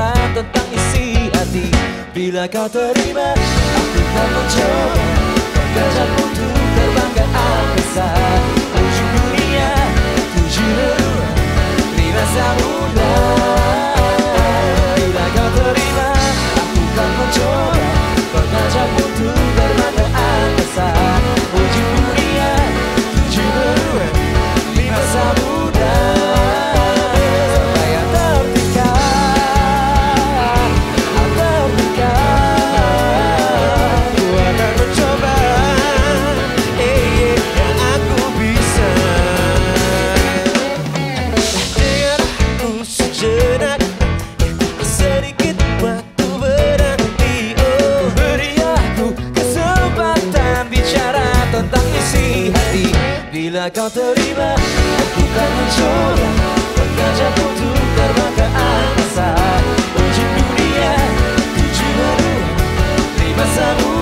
bicara tentang isi hati Bila kau terima Aku kan muncul Pekerjaan untuk aku sayang. kau terima Aku kan mencoba. Mengajak untuk terbang ke angkasa Uji dunia Tujuh menua Terima semua